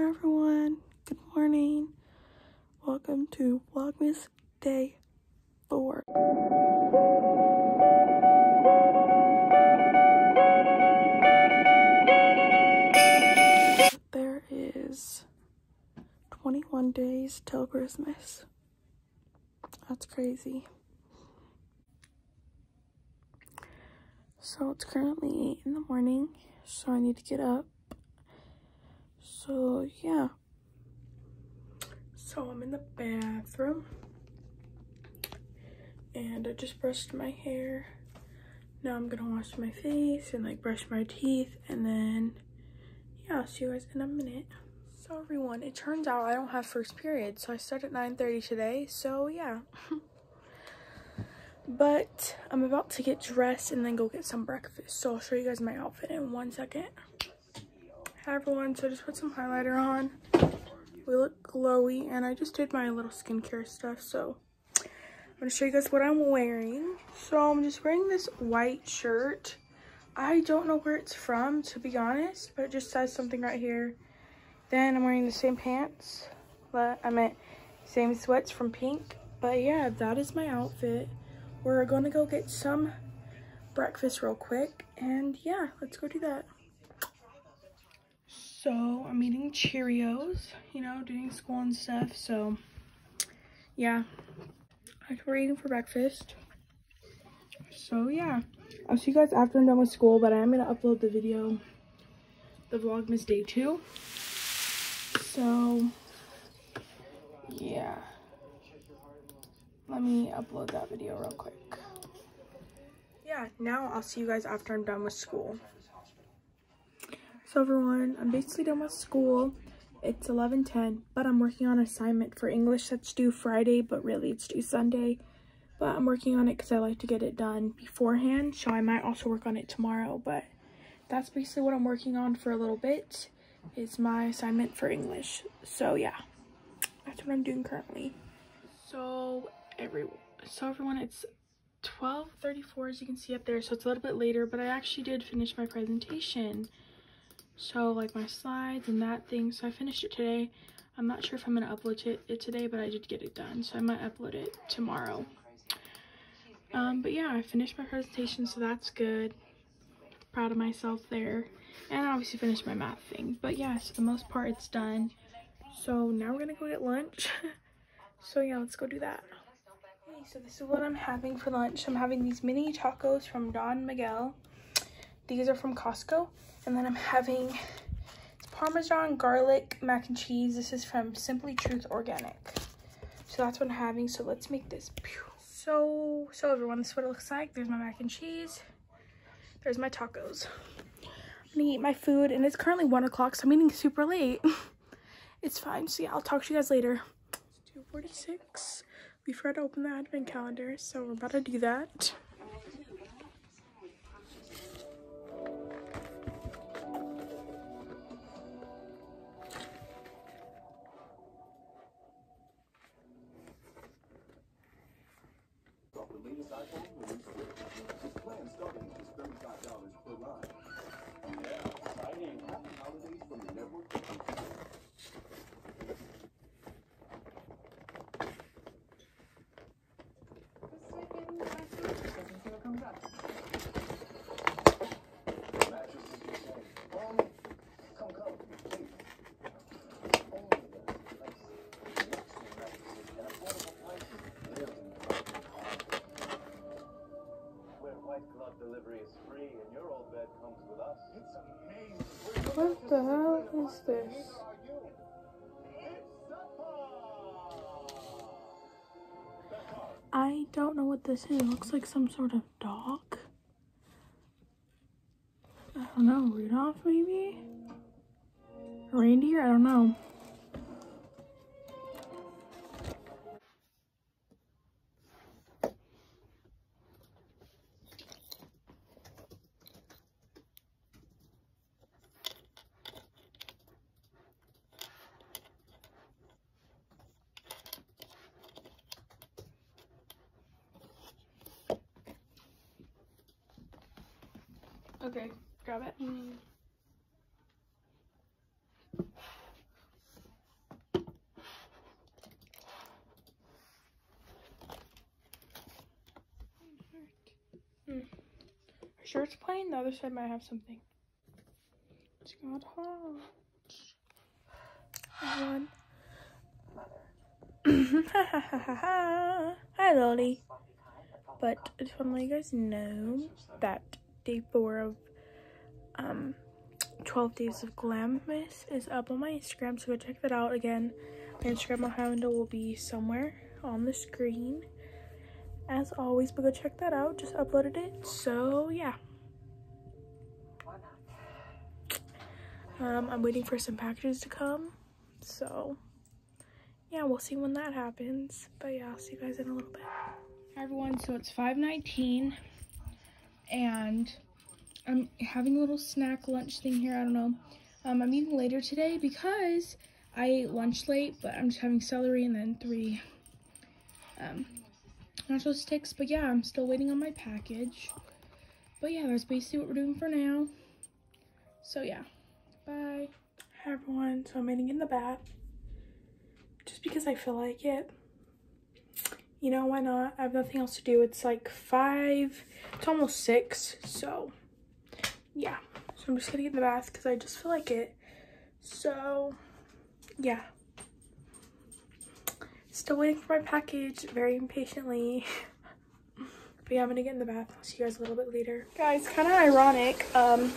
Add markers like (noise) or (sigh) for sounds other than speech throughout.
Hi everyone, good morning. Welcome to Vlogmas Day 4. There is 21 days till Christmas. That's crazy. So it's currently 8 in the morning, so I need to get up. So yeah. So I'm in the bathroom and I just brushed my hair. Now I'm gonna wash my face and like brush my teeth and then yeah, I'll see you guys in a minute. So everyone, it turns out I don't have first period, so I start at 9.30 today, so yeah. (laughs) but I'm about to get dressed and then go get some breakfast, so I'll show you guys my outfit in one second. Hi everyone, so I just put some highlighter on. We look glowy, and I just did my little skincare stuff, so I'm gonna show you guys what I'm wearing. So I'm just wearing this white shirt. I don't know where it's from, to be honest, but it just says something right here. Then I'm wearing the same pants, but I meant same sweats from Pink. But yeah, that is my outfit. We're gonna go get some breakfast real quick, and yeah, let's go do that. So I'm eating Cheerios, you know, doing school and stuff, so yeah, we're eating for breakfast. So yeah. I'll see you guys after I'm done with school, but I am going to upload the video, the Vlogmas Day 2. So, yeah. Let me upload that video real quick. Yeah, now I'll see you guys after I'm done with school. So everyone, I'm basically done with school. It's 11.10, but I'm working on an assignment for English that's due Friday, but really it's due Sunday but I'm working on it because I like to get it done beforehand. So I might also work on it tomorrow, but that's basically what I'm working on for a little bit is my assignment for English. So yeah, that's what I'm doing currently. So every so everyone, it's 12:34 as you can see up there, so it's a little bit later, but I actually did finish my presentation. So like my slides and that thing, so I finished it today. I'm not sure if I'm gonna upload it today, but I did get it done, so I might upload it tomorrow. Um, but yeah, I finished my presentation, so that's good. Proud of myself there. And I obviously finished my math thing. But yeah, so the most part, it's done. So now we're gonna go get lunch. (laughs) so yeah, let's go do that. Okay, so this is what I'm having for lunch. I'm having these mini tacos from Don Miguel. These are from Costco. And then I'm having Parmesan garlic mac and cheese. This is from Simply Truth Organic. So that's what I'm having. So let's make this. So, so everyone, this is what it looks like. There's my mac and cheese. There's my tacos. I'm gonna eat my food, and it's currently 1 o'clock, so I'm eating super late. (laughs) it's fine. So yeah, I'll talk to you guys later. It's 2.46. We forgot to open the advent calendar, so we're about to do that. iPhone. Plans starting at just $35 per line. Yeah, exciting. Happy holidays from the network. What the hell is this? I don't know what this is. It looks like some sort of dog. I don't know. Rudolph, maybe? Reindeer? I don't know. Okay, grab it. Mm. Mm. Her shirt's plain, the other side might have something. It's got hearts. One. (laughs) Hi, Lolly. But I just want to let you guys know that day four of um 12 Days of Glammas is up on my Instagram, so go check that out. Again, my Instagram handle will be somewhere on the screen. As always, but go check that out. Just uploaded it, so yeah. Um, I'm waiting for some packages to come, so yeah, we'll see when that happens. But yeah, I'll see you guys in a little bit. Hi everyone, so it's 5.19 and I'm having a little snack lunch thing here. I don't know. Um, I'm eating later today because I ate lunch late, but I'm just having celery and then three um, nacho sticks. But yeah, I'm still waiting on my package. But yeah, that's basically what we're doing for now. So yeah, bye. Hi everyone, so I'm eating in the bath just because I feel like it you know, why not? I have nothing else to do. It's like five, it's almost six. So yeah, so I'm just gonna get in the bath because I just feel like it. So yeah, still waiting for my package very impatiently. (laughs) but yeah, I'm gonna get in the bath. I'll see you guys a little bit later. Guys, kind of ironic. Um,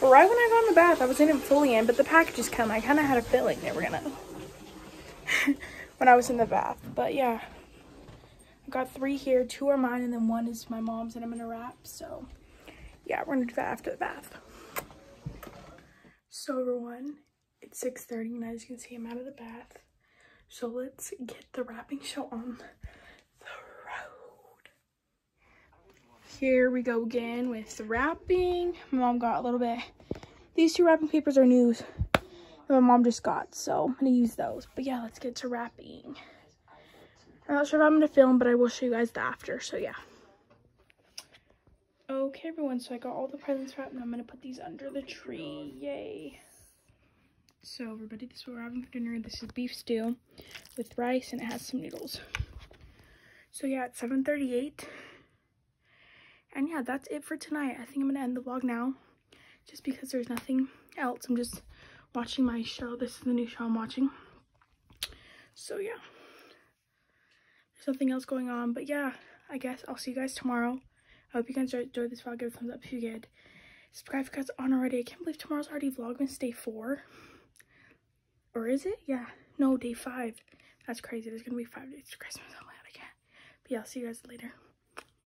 right when I got in the bath, I wasn't fully in, but the package packages come. I kind of had a feeling they were gonna (laughs) when I was in the bath. But yeah. I got three here. Two are mine, and then one is my mom's, and I'm gonna wrap. So, yeah, we're gonna do that after the bath. So, everyone, it's 6.30, and as you can see, I'm out of the bath. So, let's get the wrapping show on the road. Here we go again with the wrapping. My mom got a little bit. These two wrapping papers are new my mom just got, so I'm gonna use those. But yeah, let's get to wrapping. I'm not sure if I'm going to film, but I will show you guys the after, so yeah. Okay, everyone, so I got all the presents wrapped, and I'm going to put these under the tree. Yay. So, everybody, this is what we're having for dinner. This is beef stew with rice, and it has some noodles. So, yeah, it's 7.38. And, yeah, that's it for tonight. I think I'm going to end the vlog now, just because there's nothing else. I'm just watching my show. This is the new show I'm watching. So, yeah something else going on. But yeah, I guess I'll see you guys tomorrow. I hope you guys enjoyed this vlog. Give a thumbs up if you did. Subscribe if you guys aren't already. I can't believe tomorrow's already Vlogmas day four. Or is it? Yeah. No, day five. That's crazy. There's going to be five days to Christmas. (laughs) Oh my god, I can't. But yeah, I'll see you guys later.